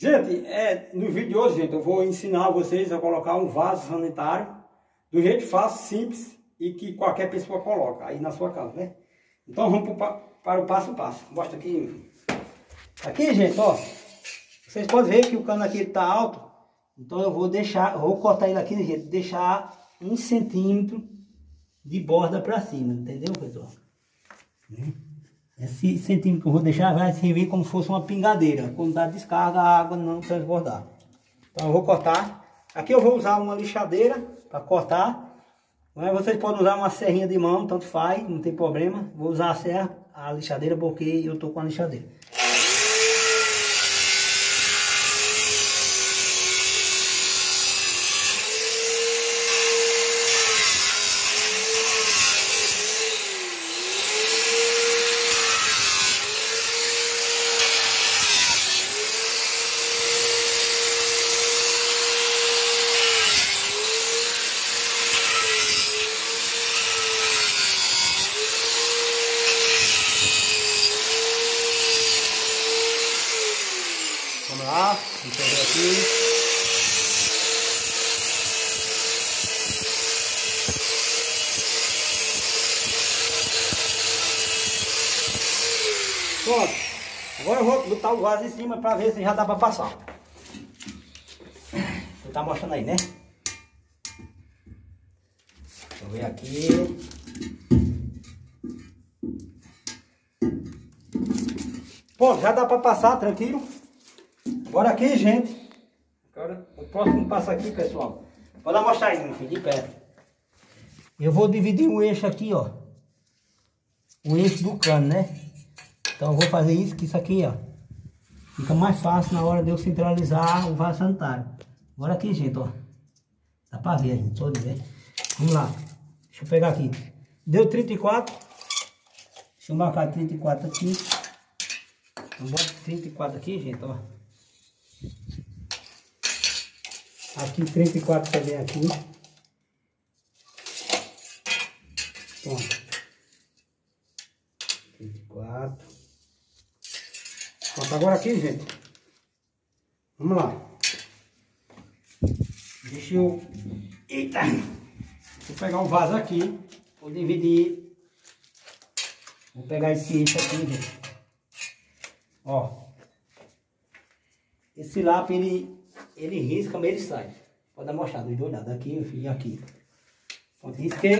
Gente, é, no vídeo de hoje, gente, eu vou ensinar vocês a colocar um vaso sanitário do jeito fácil, simples e que qualquer pessoa coloca aí na sua casa, né? Então vamos para, para o passo a passo. Mostra aqui. Aqui, gente, ó. Vocês podem ver que o cano aqui está alto. Então eu vou deixar, vou cortar ele aqui, gente, deixar um centímetro de borda para cima, entendeu, pessoal? Esse centímetro que eu vou deixar vai servir como se fosse uma pingadeira. Quando dá descarga, a água não transbordar. Então eu vou cortar. Aqui eu vou usar uma lixadeira para cortar. Mas vocês podem usar uma serrinha de mão, tanto faz, não tem problema. Vou usar a serra, a lixadeira, porque eu tô com a lixadeira. Vamos lá, vamos pegar aqui. Pronto. Agora eu vou botar o vaso em cima para ver se já dá para passar. Você tá mostrando aí, né? Deixa eu ver aqui. Pronto, já dá para passar, tranquilo. Agora aqui, gente. Agora, o próximo passo aqui, pessoal. Vou dar mostrar aí, filho, de perto. Eu vou dividir o eixo aqui, ó. O eixo do cano, né? Então eu vou fazer isso, que isso aqui, ó. Fica mais fácil na hora de eu centralizar o vaso sanitário. Agora aqui, gente, ó. Dá pra ver aí, pode ver. Vamos lá. Deixa eu pegar aqui. Deu 34. Deixa eu marcar 34 aqui. Eu boto 34 aqui, gente, ó. Aqui 34 também aqui. Pronto. 34. Pronto, agora aqui, gente. Vamos lá. Deixa eu... Eita! Vou pegar o vaso aqui. Vou dividir. Vou pegar esse eixo aqui, gente. Ó. Esse lápis, ele, ele risca, mas ele sai. Pode mostrar dos dois lados, aqui e aqui. Pronto, risquei.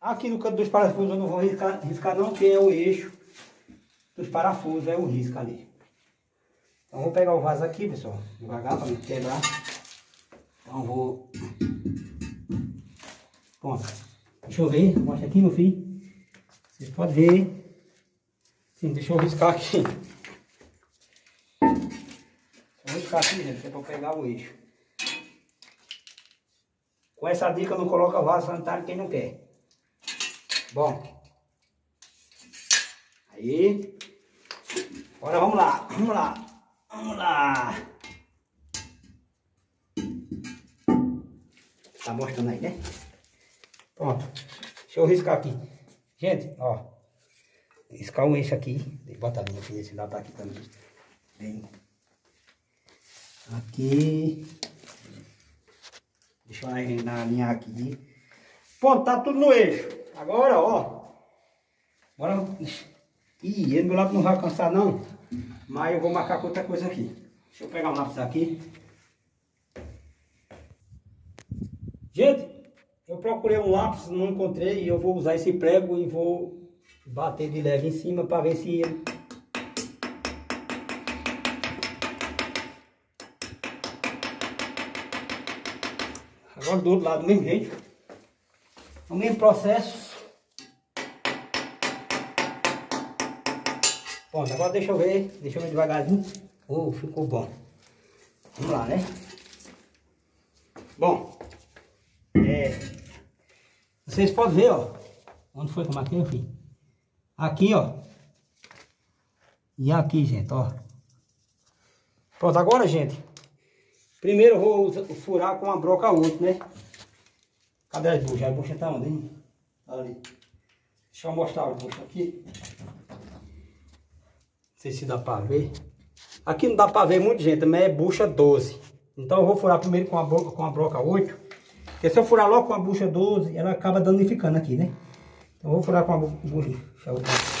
Aqui no canto dos parafusos eu não vou riscar, riscar não, porque é o eixo dos parafusos, é o risco ali. Então vou pegar o vaso aqui, pessoal, devagar para não quebrar. Então vou... Pronto. Deixa eu ver, mostra aqui, meu filho. Vocês podem ver. Sim, deixa eu riscar aqui. Aqui, gente, que é para pegar o eixo. Com essa dica, não coloca vaso sanitário quem não quer. Bom. Aí. Agora vamos lá, vamos lá, vamos lá. Tá mostrando aí, né? Pronto. Deixa eu riscar aqui. Gente, ó. Riscar um eixo aqui. Bota ali, aqui, esse lado tá aqui também. Bem. Aqui. Deixa eu alinhar aqui. Pronto, tá tudo no eixo. Agora, ó. Agora. Ih, ele meu lápis não vai alcançar não. Mas eu vou marcar com outra coisa aqui. Deixa eu pegar um lápis aqui. Gente, eu procurei um lápis, não encontrei. E eu vou usar esse prego e vou bater de leve em cima para ver se ele Agora do outro lado do mesmo jeito. O mesmo processo. Pronto, agora deixa eu ver. Deixa eu ver devagarzinho. Oh, ficou bom. Vamos lá, né? Bom. É, vocês podem ver, ó. Onde foi que eu marquei, filho? Aqui, ó. E aqui, gente, ó. Pronto, agora, gente. Primeiro eu vou furar com a broca outro, né? Cadê as buchas? As buchas tá onde, hein? Ali. Deixa eu mostrar as buchas aqui. Não sei se dá pra ver. Aqui não dá pra ver muito, gente, mas é bucha 12. Então eu vou furar primeiro com a, broca, com a broca 8. Porque se eu furar logo com a bucha 12, ela acaba danificando aqui, né? Então eu vou furar com a bucha. Deixa eu...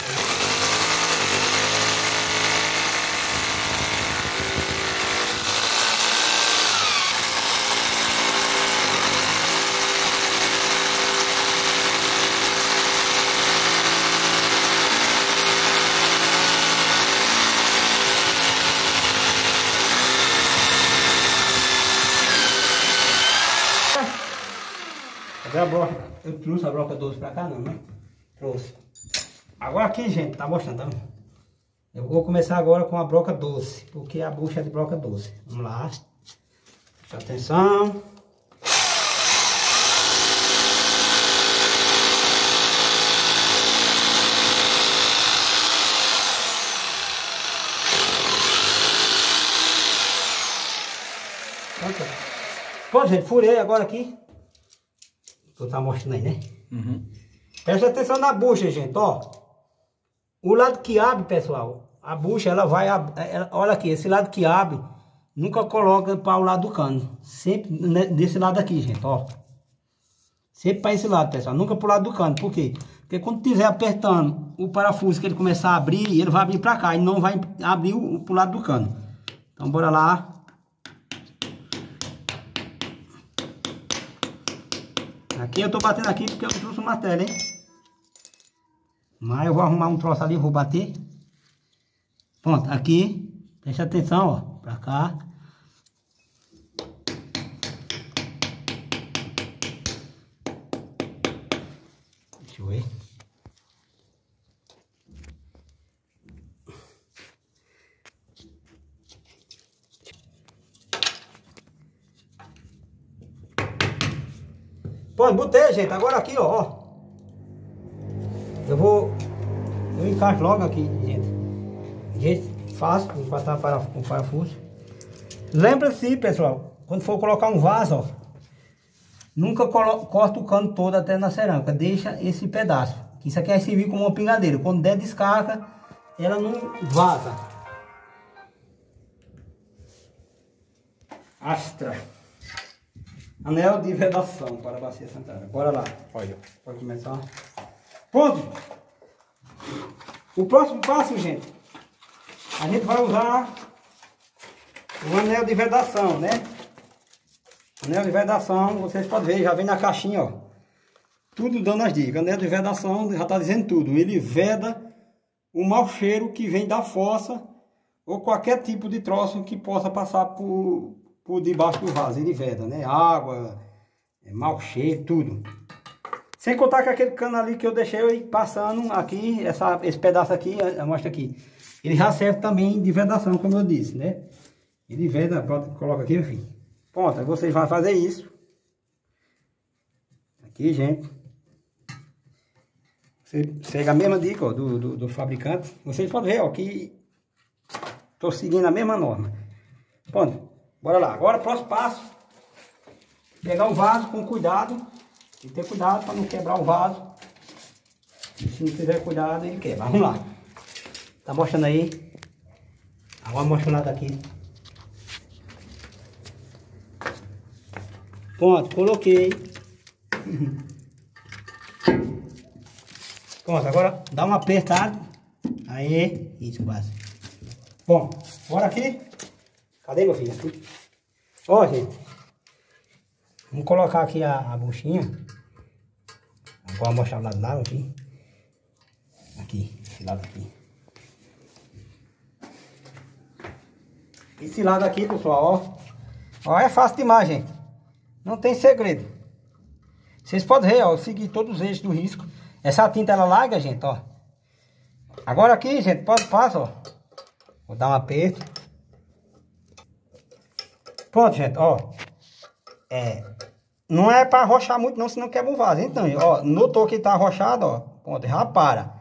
a broca, eu trouxe a broca 12 pra cá não, né? Trouxe. Agora aqui, gente, tá mostrando, tá? Eu vou começar agora com a broca doce, porque a bucha é de broca doce. Vamos lá. Presta atenção. Pronto, gente, furei agora aqui. Tu tá mostrando aí, né? Uhum. Presta atenção na bucha, gente, ó. O lado que abre, pessoal, a bucha, ela vai... Ela, olha aqui, esse lado que abre, nunca coloca para o lado do cano. Sempre desse lado aqui, gente, ó. Sempre para esse lado, pessoal. Nunca pro lado do cano. Por quê? Porque quando estiver apertando o parafuso que ele começar a abrir, ele vai abrir para cá e não vai abrir o, pro lado do cano. Então, bora lá. Aqui eu tô batendo aqui porque eu trouxe o martelo, hein? Mas eu vou arrumar um troço ali, vou bater. Pronto, aqui. Preste atenção, ó. Pra cá. Deixa eu ver. Pronto, botei, gente. Agora aqui, ó. Eu vou... Eu encaixo logo aqui, gente. Gente, fácil, vou passar para o parafuso. Lembra-se, pessoal, quando for colocar um vaso, ó. Nunca corta o cano todo até na cerâmica. Deixa esse pedaço. Isso aqui vai servir como uma pingadeira. Quando der descarga, ela não vaza. Astra. Anel de vedação para a bacia sanitária. Bora lá. Olha. Pode começar. Pronto. O próximo passo, gente. A gente vai usar o anel de vedação, né? Anel de vedação, vocês podem ver, já vem na caixinha, ó. Tudo dando as dicas. Anel de vedação já está dizendo tudo. Ele veda o mau cheiro que vem da fossa ou qualquer tipo de troço que possa passar por, por debaixo do vaso, ele veda, né? Água, é, mau cheiro, tudo. Sem contar que aquele cano ali que eu deixei passando aqui, essa, esse pedaço aqui, mostra aqui. Ele já serve também de vedação, como eu disse, né? Ele veda, coloca aqui, enfim. Pronto, vocês vão fazer isso. Aqui, gente. Você segue a mesma dica ó, do, do, do, fabricante. Vocês podem ver ó, que estou seguindo a mesma norma. Pronto. Bora lá. Agora, próximo passo. Pegar o vaso com cuidado. E ter cuidado para não quebrar o vaso. Se não tiver cuidado, ele quebra. Vamos lá. Tá mostrando aí? Agora mostra lá daqui. Pronto, coloquei. Pronto, agora dá uma apertada. Aí, isso quase. Bom, bora aqui. Cadê meu filho? Aqui. Ó, gente. Vamos colocar aqui a, a buchinha. Vou mostrar o lado lá, aqui. Aqui, esse lado aqui. Esse lado aqui, pessoal, ó. Ó, é fácil demais, gente. Não tem segredo. Vocês podem ver, ó, eu segui todos os eixos do risco. Essa tinta, ela larga, gente, ó. Agora aqui, gente, pode passar, ó. Vou dar um aperto. Pronto, gente, ó. É, não é para arrochar muito não, senão quebra o vaso. Então, ó, notou que tá arrochado, ó. Pronto, já para.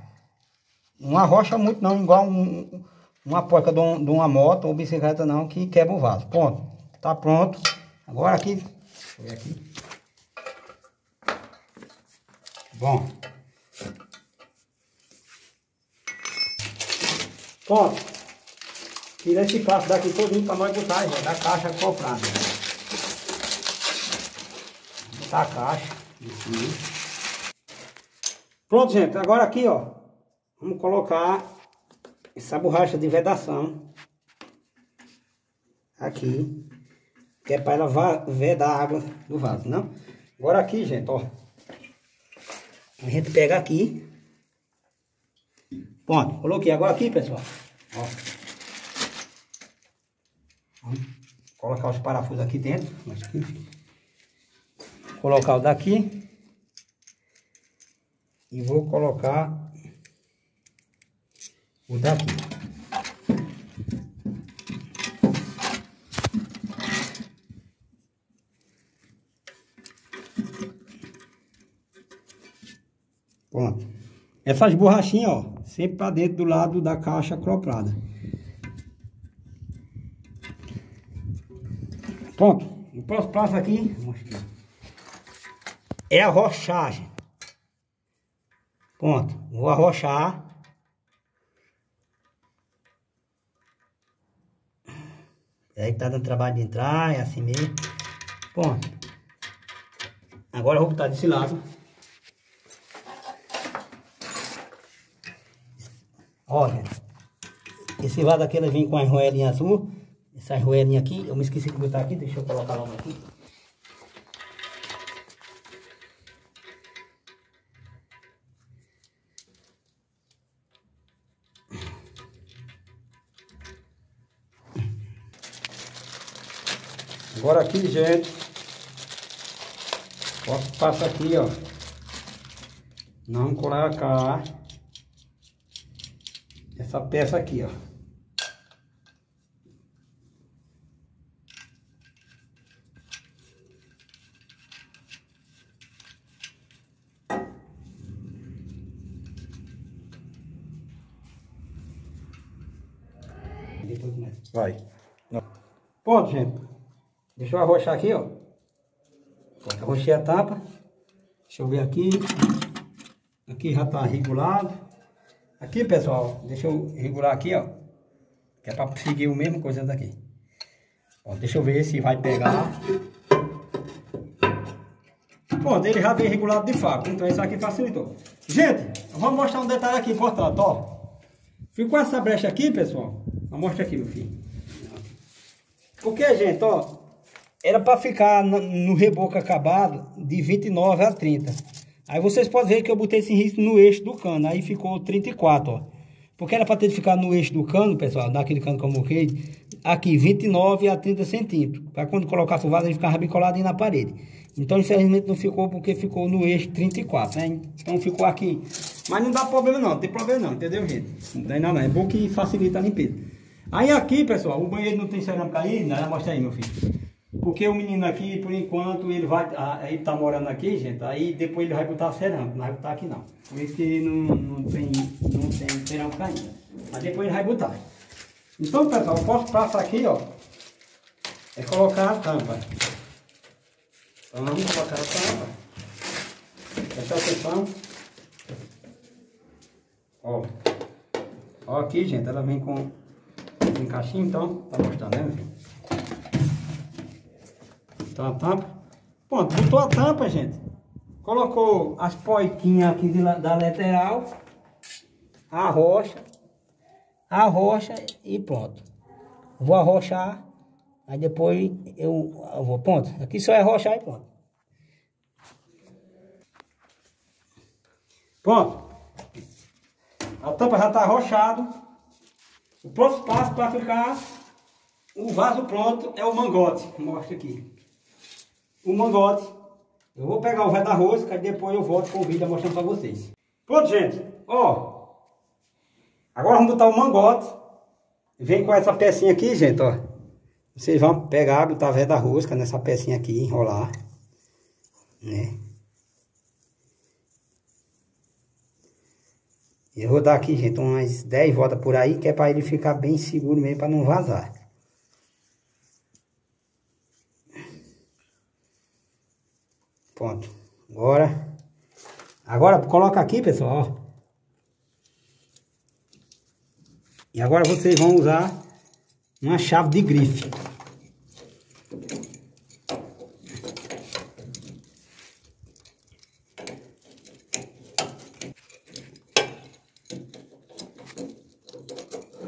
Não arrocha muito não, igual um, uma porca de, um, de, uma moto ou bicicleta não, que quebra o vaso. Pronto, tá pronto. Agora aqui, deixa eu ver aqui. Bom. Pronto. Tira esse plástico daqui todinho para nós botar, gente, da caixa comprada. Botar a caixa. Pronto, gente. Agora aqui, ó. Vamos colocar essa borracha de vedação. Aqui. Que é para ela vedar a água do vaso, não? Agora aqui, gente, ó. A gente pega aqui. Pronto, coloquei. Agora aqui, pessoal. Ó. Vamos colocar os parafusos aqui dentro. Colocar o daqui. E vou colocar o daqui. Pronto. Essas borrachinhas, ó, sempre para dentro do lado da caixa croprada. Pronto. O próximo passo aqui é a rochagem. Pronto. Vou arrochar. É aí tá dando trabalho de entrar, é assim mesmo. Pronto. Agora eu vou botar desse lado. Olha, esse lado aqui ele vem com a roelinha azul. Essa roelinha aqui, eu me esqueci de botar aqui, deixa eu colocar logo aqui. Agora aqui, gente, posso passar aqui, ó. Não colocar essa peça aqui, ó. Depois começa. Vai. Pronto, gente. Deixa eu arrochar aqui, ó. Arrochei a tapa. Deixa eu ver aqui. Aqui já tá regulado. Aqui, pessoal, deixa eu regular aqui, ó. Que é para seguir o mesmo coisa daqui. Ó, deixa eu ver se vai pegar. Pronto, ele já vem regulado de fábrica, então isso aqui facilitou. Gente, vamos mostrar um detalhe aqui importante, ó. Ficou essa brecha aqui, pessoal. Mostra aqui, meu filho. Porque, gente, ó, era para ficar no, no reboco acabado de 29 a 30. Aí vocês podem ver que eu botei esse risco no eixo do cano. Aí ficou 34, ó. Porque era para ter ficado no eixo do cano, pessoal, daquele cano que eu moquei, aqui 29 a 30 centímetros. Para quando colocar vaso, ele ficava bem coladinho na parede. Então, infelizmente, não ficou porque ficou no eixo 34, né? Então, ficou aqui. Mas não dá problema não, não tem problema não, entendeu, gente? Não tem nada não, é bom que facilita a limpeza. Aí aqui, pessoal, o banheiro não tem cerâmica né? Mostra aí, meu filho. Porque o menino aqui, por enquanto, ele vai. Ah, ele tá morando aqui, gente. Aí depois ele vai botar cerâmica, não vai botar aqui não. Por isso que não, não tem, não tem cerâmica ainda. Mas depois ele vai botar. Então, pessoal, o próximo passo aqui, ó, é colocar a tampa. Então vamos colocar a tampa. Presta atenção. Ó. Ó aqui, gente, ela vem com um caixinho, então, tá mostrando, né? Então a tampa. Pronto, botou a tampa, gente. Colocou as poiquinhas aqui de, da lateral. A rocha. A rocha e pronto. Vou arrochar. Aí depois eu, eu vou. Pronto. Aqui só é arrochar e pronto. Pronto. A tampa já está arrochado. O próximo passo para ficar o vaso pronto é o mangote. Mostra aqui o mangote. Eu vou pegar o véio da rosca e depois eu volto com o vídeo mostrando para vocês. Pronto, gente. Ó. Agora vamos botar o mangote. Vem com essa pecinha aqui, gente, ó. Vocês vão pegar, botar a véia da rosca nessa pecinha aqui, enrolar. Né? Eu vou dar aqui, gente, umas 10 voltas por aí, que é para ele ficar bem seguro mesmo, para não vazar. Pronto. Agora, agora coloca aqui, pessoal, ó. E agora vocês vão usar uma chave de grife.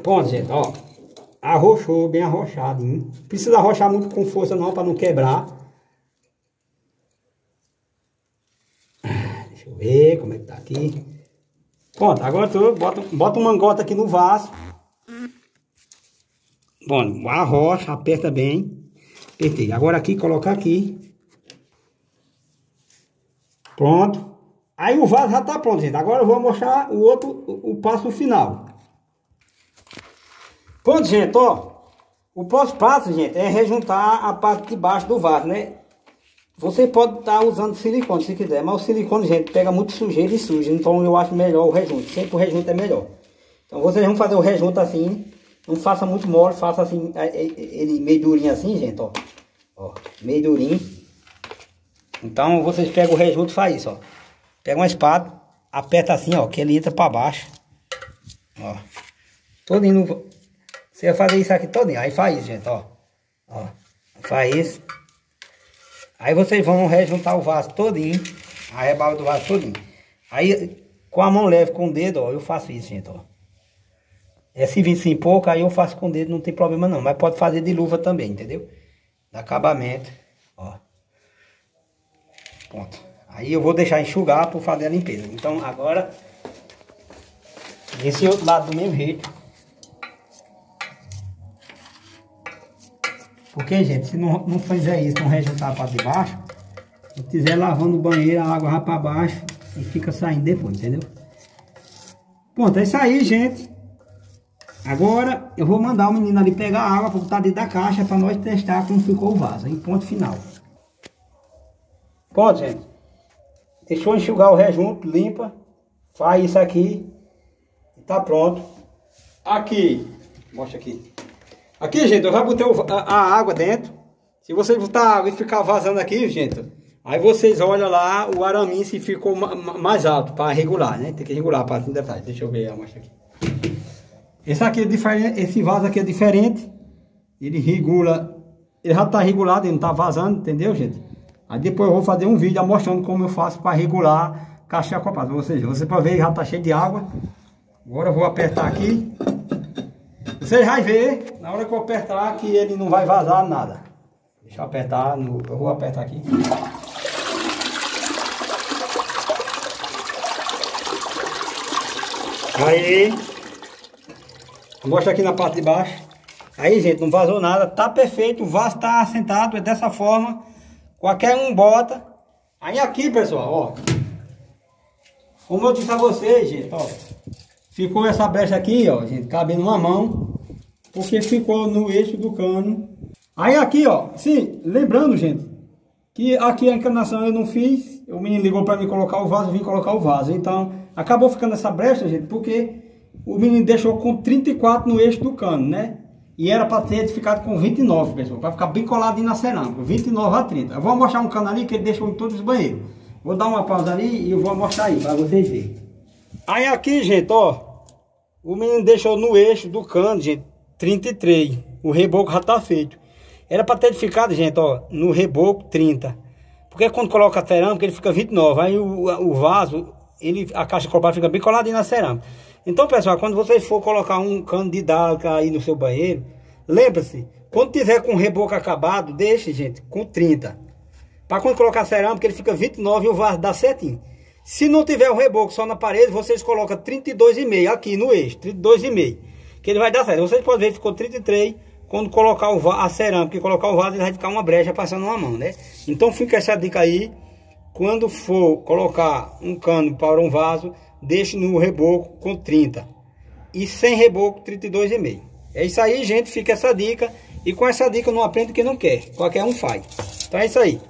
Pronto, gente, ó. Arrochou, bem arrochado. Hein? Precisa arrochar muito com força não, para não quebrar. Deixa eu ver como é que tá aqui. Pronto, agora tu bota, bota um mangota aqui no vaso. Bom, arrocha, aperta bem. Apertei. Agora aqui, colocar aqui. Pronto. Aí o vaso já tá pronto, gente. Agora eu vou mostrar o outro, o passo final. Pronto, gente, ó. O próximo passo, gente, é rejuntar a parte de baixo do vaso, né? Você pode estar tá usando silicone se quiser, mas o silicone, gente, pega muito sujeira e suja. Então eu acho melhor o rejunto. Sempre o rejunto é melhor. Então vocês vão fazer o rejunto assim. Não faça muito mole, faça assim, é, é, ele meio durinho assim, gente, ó. Ó, meio durinho. Então vocês pegam o rejunto e faz isso, ó. Pega uma espada, aperta assim, ó, que ele entra pra baixo. Ó. Todo indo você vai fazer isso aqui todinho. Aí faz gente, ó. Ó. Faz. Aí vocês vão rejuntar o vaso todinho. A rebaba do vaso todinho. Aí, com a mão leve, com o dedo, ó, eu faço isso, gente, ó. É se vir sim pouco, aí eu faço com o dedo, não tem problema não. Mas pode fazer de luva também, entendeu? Da acabamento, ó. Pronto. Aí eu vou deixar enxugar para fazer a limpeza. Então, agora, esse outro lado do mesmo jeito. Porque, gente, se não, não fizer isso, não rejuntar para debaixo, se quiser lavando o banheiro, a água vai para baixo e fica saindo depois, entendeu? Pronto, é isso aí, gente. Agora eu vou mandar o menino ali pegar a água para botar dentro da caixa para nós testar como ficou o vaso. Aí, ponto final. Pronto, gente. Deixou enxugar o rejunto, limpa. Faz isso aqui. E tá pronto. Aqui. Mostra aqui. Aqui, gente, eu já botei a, a água dentro. Se vocês botar água e ficar vazando aqui, gente, aí vocês olham lá o araminho se ficou mais alto para regular, né? Tem que regular a parte de detalhe. Deixa eu ver a mostra aqui. Esse aqui é diferente, esse vaso aqui é diferente. Ele regula, ele já tá regulado, ele não tá vazando, entendeu, gente? Aí depois eu vou fazer um vídeo mostrando como eu faço para regular caixa acoplada. Ou seja, você pode ver, já tá cheio de água. Agora eu vou apertar aqui. Você vai ver, na hora que eu apertar, que ele não vai vazar nada. Deixa eu apertar, no, eu vou apertar aqui. Aí, mostra aqui na parte de baixo. Aí, gente, não vazou nada, tá perfeito, o vaso tá assentado, é dessa forma. Qualquer um bota. Aí aqui, pessoal, ó. Como eu disse a vocês, gente, ó. Ficou essa brecha aqui, ó, gente, cabe numa mão porque ficou no eixo do cano. Aí aqui, ó, sim, lembrando, gente, que aqui a encanação eu não fiz, o menino ligou para mim colocar o vaso, eu vim colocar o vaso. Então, acabou ficando essa brecha, gente, porque o menino deixou com 34 no eixo do cano, né? E era para ter ficado com 29, pessoal, para ficar bem coladinho na cerâmica, 29 a 30. Eu vou mostrar um cano ali que ele deixou em todos os banheiros. Vou dar uma pausa ali e eu vou mostrar aí para vocês verem. Aí aqui, gente, ó, o menino deixou no eixo do cano, gente, 33. O reboco já tá feito. Era para ter ficado, gente, ó, no reboco 30. Porque quando coloca a cerâmica, ele fica 29. Aí o, o vaso, ele, a caixa copada fica bem coladinha na cerâmica. Então, pessoal, quando vocês for colocar um cano de d'água aí no seu banheiro, lembre-se, quando tiver com o reboco acabado, deixe, gente, com 30. Para quando colocar a cerâmica, ele fica 29 e o vaso dá certinho. Se não tiver o reboco só na parede, vocês colocam 32,5 aqui no eixo, 32,5 que ele vai dar certo. Vocês podem ver ficou 33, quando colocar o a cerâmica e colocar o vaso, ele vai ficar uma brecha passando uma mão, né? Então fica essa dica aí, quando for colocar um cano para um vaso, deixe no reboco com 30 e sem reboco 32,5. É isso aí, gente, fica essa dica. E com essa dica não aprende quem não quer, qualquer um faz. Então é isso aí.